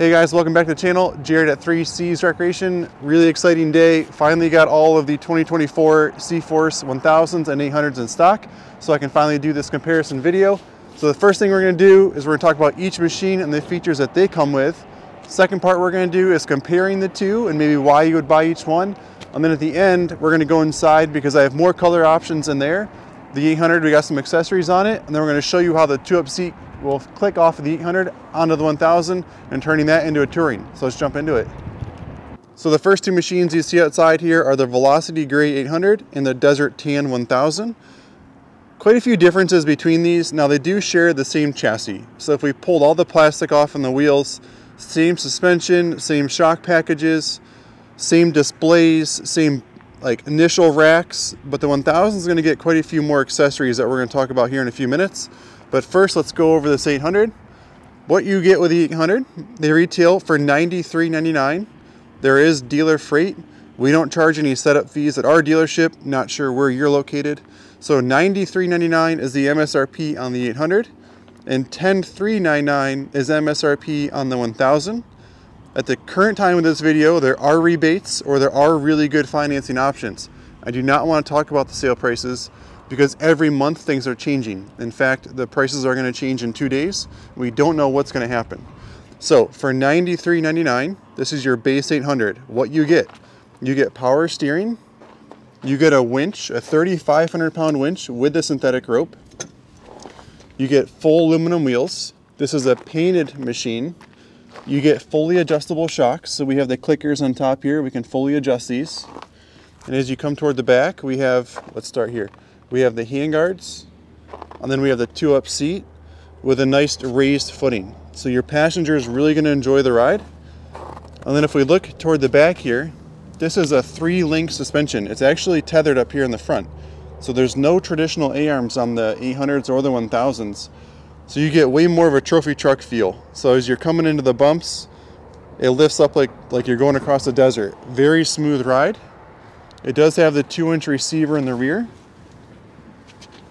Hey guys, welcome back to the channel. Jared at 3 Seas Recreation. Really exciting day. Finally got all of the 2024 C-Force 1000s and 800s in stock, so I can finally do this comparison video. So the first thing we're gonna do is we're gonna talk about each machine and the features that they come with. Second part we're gonna do is comparing the two and maybe why you would buy each one. And then at the end, we're gonna go inside because I have more color options in there. The 800, we got some accessories on it, and then we're gonna show you how the two-up seat will click off of the 800 onto the 1000 and turning that into a touring. So let's jump into it. So the first two machines you see outside here are the Velocity Gray 800 and the Desert Tan 1000. Quite a few differences between these. Now they do share the same chassis. So if we pulled all the plastic off on the wheels, same suspension, same shock packages, same displays, same like initial racks, but the 1000 is going to get quite a few more accessories that we're going to talk about here in a few minutes. But first, let's go over this 800. What you get with the 800, they retail for $93.99. There is dealer freight. We don't charge any setup fees at our dealership. Not sure where you're located. So $93.99 is the MSRP on the 800 and $10,399 is MSRP on the 1000. At the current time of this video, there are rebates or there are really good financing options. I do not want to talk about the sale prices because every month things are changing. In fact, the prices are going to change in two days. We don't know what's going to happen. So for $93.99, this is your base 800. What you get, you get power steering, you get a winch, a 3,500 pound winch with the synthetic rope. You get full aluminum wheels. This is a painted machine. You get fully adjustable shocks. So we have the clickers on top here. We can fully adjust these. And as you come toward the back, we have, let's start here. We have the handguards, and then we have the two-up seat with a nice raised footing. So your passenger is really going to enjoy the ride. And then if we look toward the back here, this is a three-link suspension. It's actually tethered up here in the front. So there's no traditional A-arms on the 800s or the 1000s. So you get way more of a trophy truck feel. So as you're coming into the bumps, it lifts up like, like you're going across the desert. Very smooth ride. It does have the two inch receiver in the rear.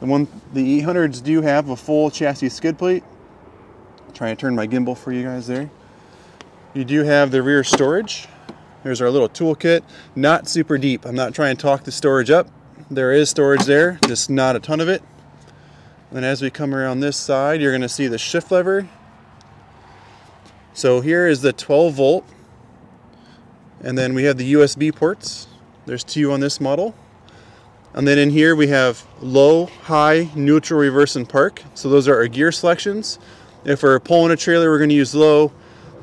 The one, the 800s do have a full chassis skid plate. Trying to turn my gimbal for you guys there. You do have the rear storage. There's our little toolkit. Not super deep. I'm not trying to talk the storage up. There is storage there, just not a ton of it. And as we come around this side, you're gonna see the shift lever. So here is the 12 volt. And then we have the USB ports. There's two on this model. And then in here we have low, high, neutral, reverse, and park. So those are our gear selections. If we're pulling a trailer, we're gonna use low.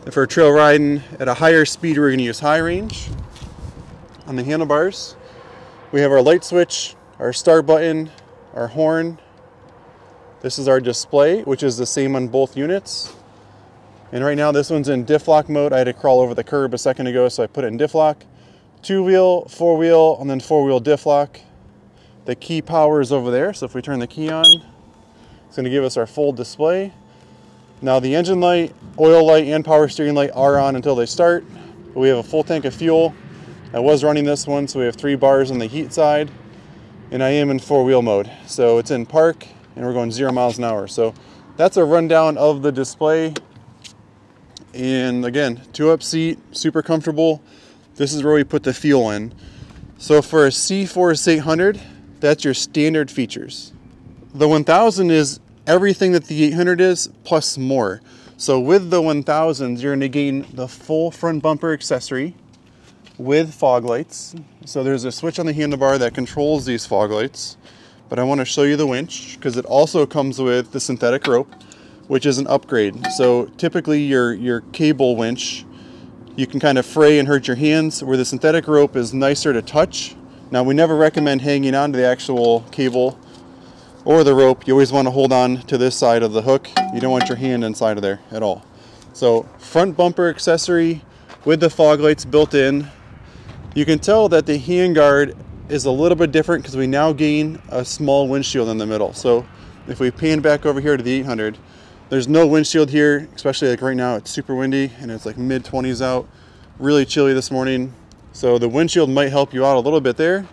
If we're trail riding at a higher speed, we're gonna use high range. On the handlebars, we have our light switch, our start button, our horn. This is our display, which is the same on both units. And right now this one's in diff lock mode. I had to crawl over the curb a second ago, so I put it in diff lock. Two wheel, four wheel, and then four wheel diff lock. The key power is over there, so if we turn the key on, it's going to give us our full display. Now the engine light, oil light, and power steering light are on until they start. We have a full tank of fuel. I was running this one, so we have three bars on the heat side. And I am in four-wheel mode. So it's in park, and we're going zero miles an hour. So that's a rundown of the display. And again, two-up seat, super comfortable. This is where we put the fuel in. So for a C-Force 800, that's your standard features. The 1000 is everything that the 800 is plus more. So with the 1000s, you're to gain the full front bumper accessory with fog lights. So there's a switch on the handlebar that controls these fog lights. But I want to show you the winch because it also comes with the synthetic rope, which is an upgrade. So typically your, your cable winch, you can kind of fray and hurt your hands where the synthetic rope is nicer to touch now we never recommend hanging on to the actual cable or the rope. You always want to hold on to this side of the hook. You don't want your hand inside of there at all. So front bumper accessory with the fog lights built in. You can tell that the handguard is a little bit different because we now gain a small windshield in the middle. So if we pan back over here to the 800, there's no windshield here, especially like right now, it's super windy and it's like mid 20s out. Really chilly this morning. So the windshield might help you out a little bit there.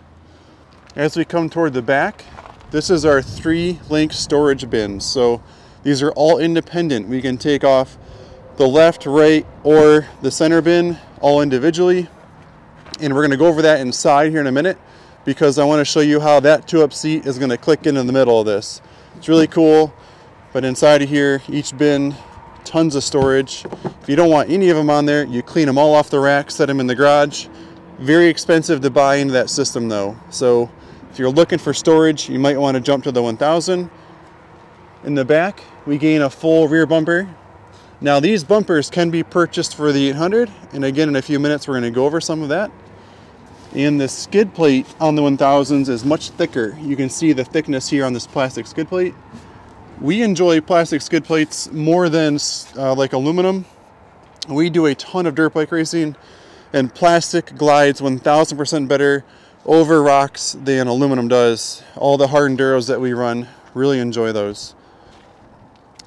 As we come toward the back, this is our three link storage bins. So these are all independent. We can take off the left, right, or the center bin all individually. And we're gonna go over that inside here in a minute because I wanna show you how that two up seat is gonna click into the middle of this. It's really cool, but inside of here, each bin, tons of storage. If you don't want any of them on there, you clean them all off the rack, set them in the garage. Very expensive to buy into that system though. So if you're looking for storage, you might wanna jump to the 1000. In the back, we gain a full rear bumper. Now these bumpers can be purchased for the 800, and again in a few minutes we're gonna go over some of that. And the skid plate on the 1000s is much thicker. You can see the thickness here on this plastic skid plate. We enjoy plastic skid plates more than uh, like aluminum. We do a ton of dirt bike racing and plastic glides 1000% better over rocks than aluminum does. All the hard enduros that we run really enjoy those.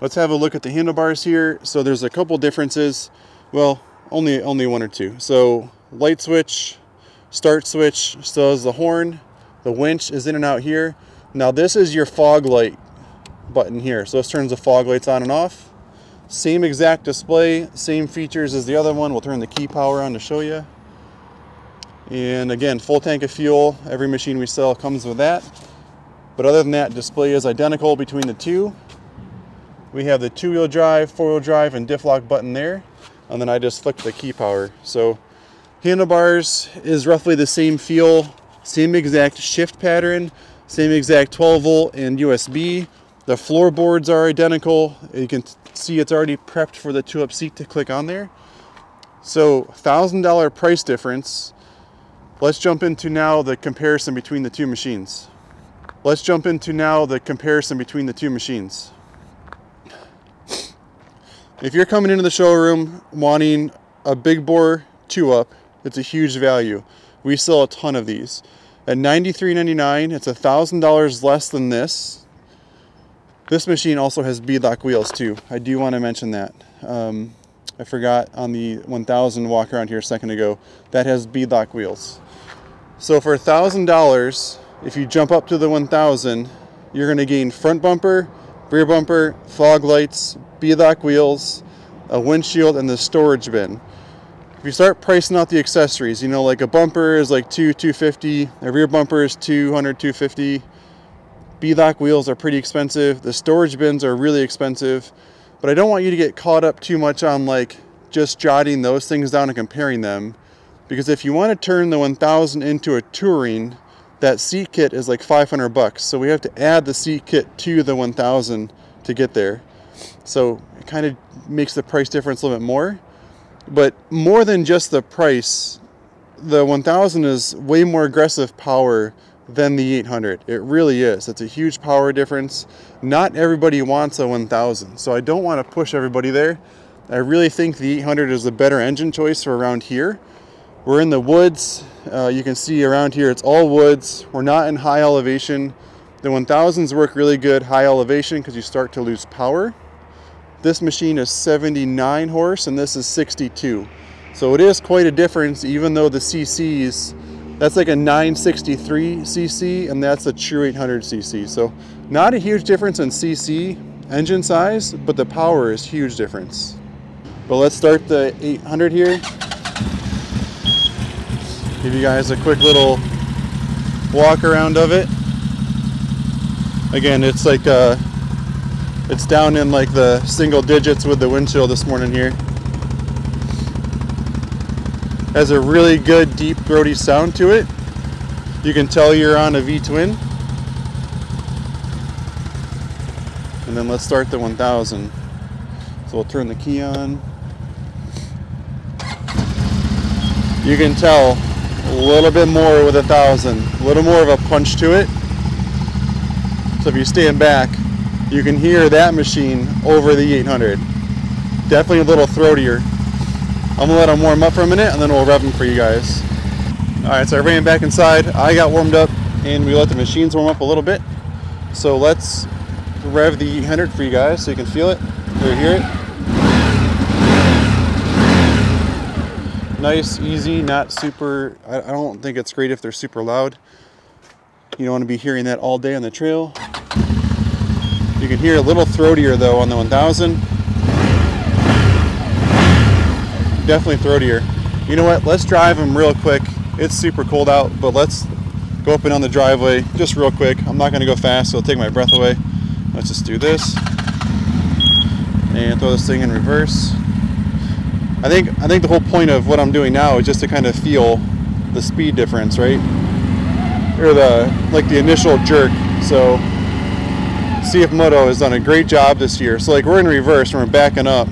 Let's have a look at the handlebars here. So there's a couple differences. Well, only only one or two. So light switch, start switch still has the horn. The winch is in and out here. Now this is your fog light button here. So this turns the fog lights on and off. Same exact display, same features as the other one. We'll turn the key power on to show you. And again, full tank of fuel. Every machine we sell comes with that. But other than that, display is identical between the two. We have the two-wheel drive, four-wheel drive, and diff lock button there. And then I just flicked the key power. So Handlebars is roughly the same feel, same exact shift pattern, same exact 12 volt and USB. The floorboards are identical. You can see it's already prepped for the two up seat to click on there. So $1,000 price difference. Let's jump into now the comparison between the two machines. Let's jump into now the comparison between the two machines. If you're coming into the showroom wanting a big bore two up, it's a huge value. We sell a ton of these. At $93.99, it's $1,000 less than this. This machine also has beadlock wheels too. I do want to mention that. Um, I forgot on the 1000 walk around here a second ago. That has beadlock wheels. So for $1,000, if you jump up to the 1000, you're going to gain front bumper, rear bumper, fog lights, beadlock wheels, a windshield, and the storage bin if you start pricing out the accessories, you know, like a bumper is like two, 250, a rear bumper is 200, 250. Beadlock wheels are pretty expensive. The storage bins are really expensive, but I don't want you to get caught up too much on like just jotting those things down and comparing them. Because if you want to turn the 1000 into a touring, that seat kit is like 500 bucks. So we have to add the seat kit to the 1000 to get there. So it kind of makes the price difference a little bit more. But more than just the price, the 1000 is way more aggressive power than the 800. It really is. It's a huge power difference. Not everybody wants a 1000, so I don't want to push everybody there. I really think the 800 is the better engine choice for around here. We're in the woods. Uh, you can see around here it's all woods. We're not in high elevation. The 1000s work really good high elevation because you start to lose power. This machine is 79 horse and this is 62. So it is quite a difference even though the CCs, that's like a 963 cc and that's a true 800 cc. So not a huge difference in cc engine size, but the power is huge difference. But let's start the 800 here. Give you guys a quick little walk around of it. Again, it's like uh, it's down in like the single digits with the windshield this morning here. Has a really good deep throaty sound to it. You can tell you're on a V-twin. And then let's start the 1000. So we'll turn the key on. You can tell a little bit more with a thousand, a little more of a punch to it. So if you stand back, you can hear that machine over the 800. Definitely a little throatier. I'm gonna let them warm up for a minute and then we'll rev them for you guys. All right, so I ran back inside. I got warmed up and we let the machines warm up a little bit. So let's rev the 800 for you guys so you can feel it or hear it. Nice, easy, not super, I don't think it's great if they're super loud. You don't want to be hearing that all day on the trail. You can hear a little throatier though on the 1000. Definitely throatier. You know what? Let's drive them real quick. It's super cold out, but let's go up and down the driveway just real quick. I'm not gonna go fast, so it'll take my breath away. Let's just do this and throw this thing in reverse. I think I think the whole point of what I'm doing now is just to kind of feel the speed difference, right? Or the like the initial jerk. So CF Moto has done a great job this year. So like we're in reverse and we're backing up.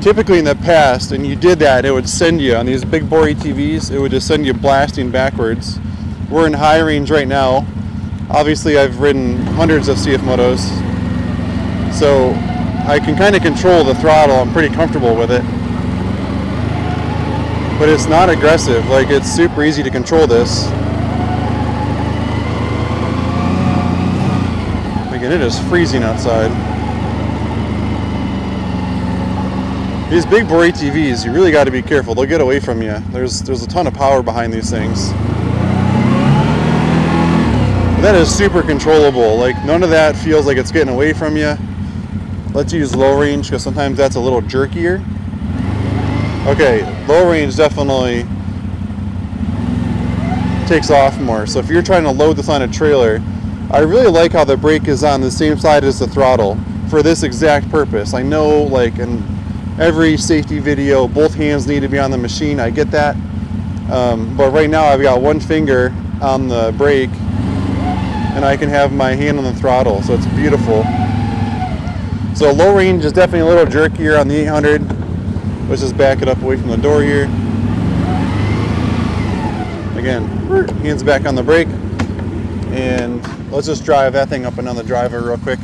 Typically in the past, and you did that, it would send you on these big bore ATVs, it would just send you blasting backwards. We're in high range right now. Obviously I've ridden hundreds of CF Motos. So I can kind of control the throttle. I'm pretty comfortable with it. But it's not aggressive. Like it's super easy to control this. Again, it is freezing outside. These big bore ATVs, you really got to be careful. They'll get away from you. There's there's a ton of power behind these things. That is super controllable. Like none of that feels like it's getting away from you. Let's use low range because sometimes that's a little jerkier. Okay, low range definitely takes off more. So if you're trying to load this on a trailer, I really like how the brake is on the same side as the throttle for this exact purpose. I know like in every safety video, both hands need to be on the machine. I get that. Um, but right now I've got one finger on the brake and I can have my hand on the throttle. So it's beautiful. So low range is definitely a little jerkier on the 800. Let's just back it up away from the door here. Again, hands back on the brake. And let's just drive that thing up the driveway real quick.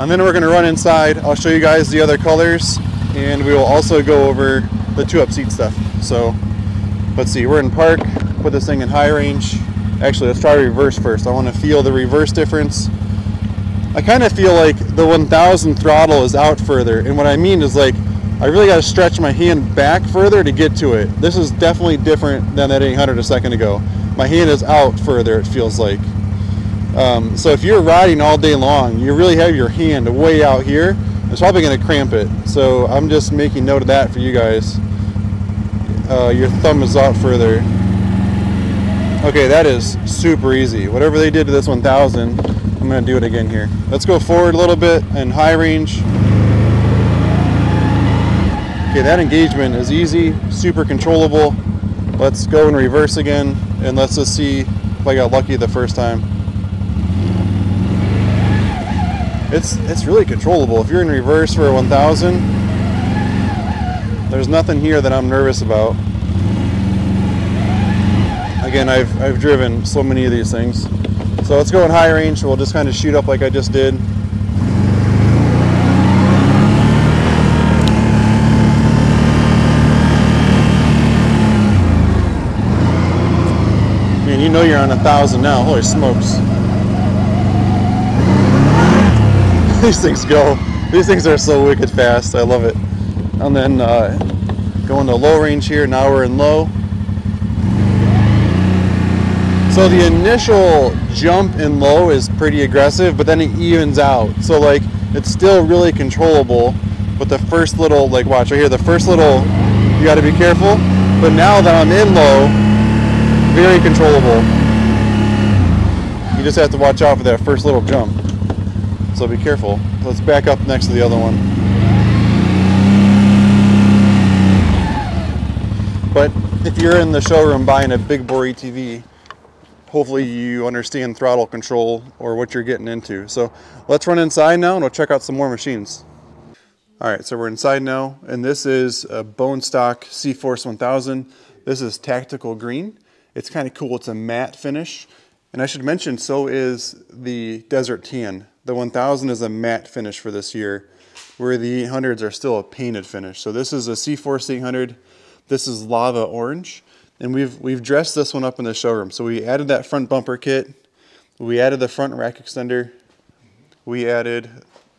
And then we're gonna run inside. I'll show you guys the other colors and we will also go over the two up seat stuff. So let's see, we're in park, put this thing in high range. Actually, let's try reverse first. I wanna feel the reverse difference I kind of feel like the 1000 throttle is out further. And what I mean is like, I really got to stretch my hand back further to get to it. This is definitely different than that 800 a second ago. My hand is out further, it feels like. Um, so if you're riding all day long, you really have your hand way out here. It's probably going to cramp it. So I'm just making note of that for you guys. Uh, your thumb is out further. Okay, that is super easy. Whatever they did to this 1000, I'm going to do it again here. Let's go forward a little bit in high range. Okay, that engagement is easy, super controllable. Let's go in reverse again, and let's just see if I got lucky the first time. It's, it's really controllable. If you're in reverse for a 1000, there's nothing here that I'm nervous about. Again, I've, I've driven so many of these things. So let's go in high range. We'll just kind of shoot up like I just did. Man, you know you're on a thousand now. Holy smokes. These things go. These things are so wicked fast. I love it. And then uh, going to low range here. Now we're in low. So the initial jump in low is pretty aggressive, but then it evens out. So like it's still really controllable, but the first little, like watch right here, the first little, you gotta be careful. But now that I'm in low, very controllable. You just have to watch out for that first little jump. So be careful. Let's back up next to the other one. But if you're in the showroom buying a big bore ATV, hopefully you understand throttle control or what you're getting into. So let's run inside now and we'll check out some more machines. All right, so we're inside now, and this is a bone stock C-Force 1000. This is tactical green. It's kind of cool, it's a matte finish. And I should mention, so is the Desert Tan. The 1000 is a matte finish for this year, where the 800s are still a painted finish. So this is a C-Force 800. This is lava orange. And we've, we've dressed this one up in the showroom. So we added that front bumper kit. We added the front rack extender. We added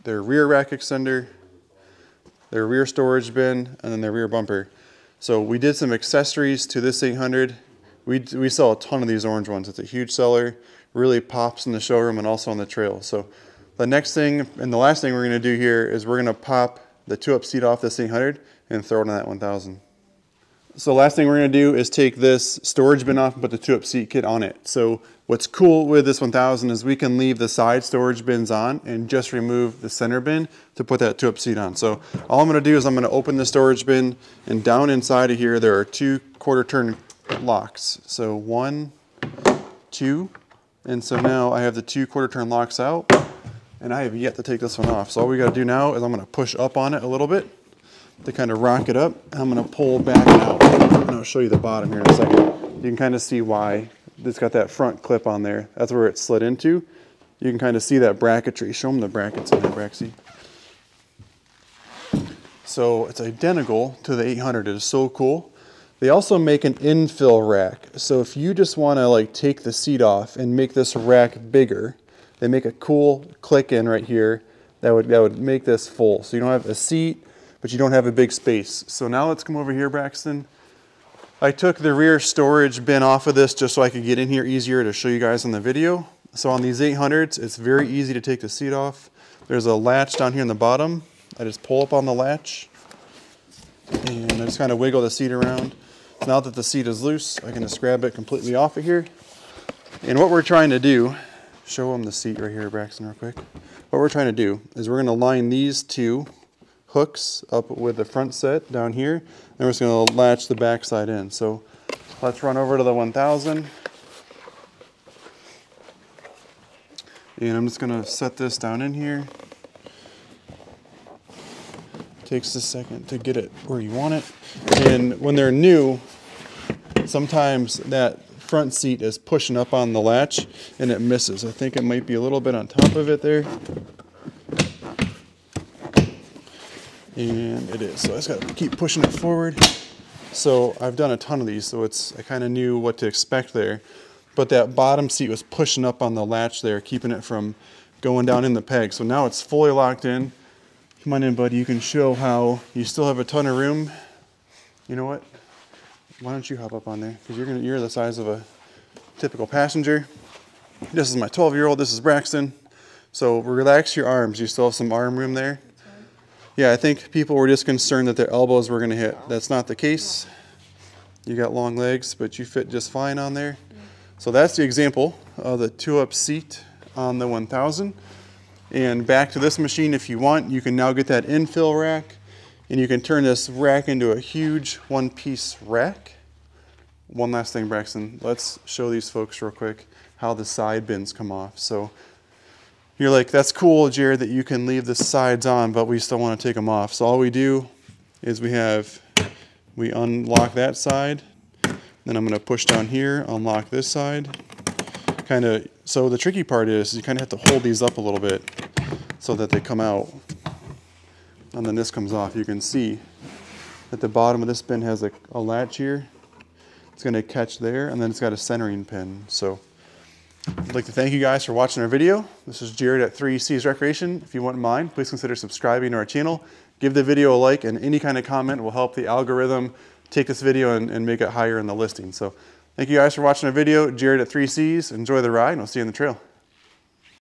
their rear rack extender, their rear storage bin, and then their rear bumper. So we did some accessories to this 800. We, we sell a ton of these orange ones. It's a huge seller, really pops in the showroom and also on the trail. So the next thing and the last thing we're gonna do here is we're gonna pop the two up seat off this 800 and throw it in that 1000. So last thing we're gonna do is take this storage bin off and put the two up seat kit on it. So what's cool with this 1000 is we can leave the side storage bins on and just remove the center bin to put that two up seat on. So all I'm gonna do is I'm gonna open the storage bin and down inside of here there are two quarter turn locks. So one, two, and so now I have the two quarter turn locks out and I have yet to take this one off. So all we gotta do now is I'm gonna push up on it a little bit to kind of rock it up. I'm gonna pull back out and I'll show you the bottom here in a second. You can kind of see why it's got that front clip on there. That's where it slid into. You can kind of see that bracketry. Show them the brackets in there, Braxy. So it's identical to the 800. It is so cool. They also make an infill rack. So if you just want to like take the seat off and make this rack bigger, they make a cool click in right here that would that would make this full. So you don't have a seat, but you don't have a big space. So now let's come over here, Braxton. I took the rear storage bin off of this just so I could get in here easier to show you guys in the video. So on these 800s, it's very easy to take the seat off. There's a latch down here in the bottom. I just pull up on the latch and I just kind of wiggle the seat around. Now that the seat is loose, I can just grab it completely off of here. And what we're trying to do, show them the seat right here, Braxton, real quick. What we're trying to do is we're gonna line these two hooks up with the front set down here, and we're just gonna latch the back side in. So let's run over to the 1000. And I'm just gonna set this down in here. Takes a second to get it where you want it. And when they're new, sometimes that front seat is pushing up on the latch and it misses. I think it might be a little bit on top of it there. And it is. So I just gotta keep pushing it forward. So I've done a ton of these, so it's I kind of knew what to expect there. But that bottom seat was pushing up on the latch there, keeping it from going down in the peg. So now it's fully locked in. Come on in, buddy. You can show how you still have a ton of room. You know what? Why don't you hop up on there? Because you're gonna you're the size of a typical passenger. This is my 12 year old. This is Braxton. So relax your arms. You still have some arm room there. Yeah, I think people were just concerned that their elbows were going to hit. That's not the case. You got long legs, but you fit just fine on there. So that's the example of the two-up seat on the 1000. And back to this machine, if you want, you can now get that infill rack, and you can turn this rack into a huge one-piece rack. One last thing, Braxton. Let's show these folks real quick how the side bins come off. So you're like, that's cool, Jared, that you can leave the sides on, but we still want to take them off. So all we do is we have, we unlock that side, then I'm going to push down here, unlock this side. Kind of, so the tricky part is you kind of have to hold these up a little bit so that they come out. And then this comes off. You can see that the bottom of this bin has a, a latch here. It's going to catch there, and then it's got a centering pin. So I'd like to thank you guys for watching our video. This is Jared at 3 Seas Recreation. If you wouldn't mind, please consider subscribing to our channel. Give the video a like and any kind of comment will help the algorithm take this video and, and make it higher in the listing. So thank you guys for watching our video. Jared at 3 Seas. Enjoy the ride and we'll see you on the trail.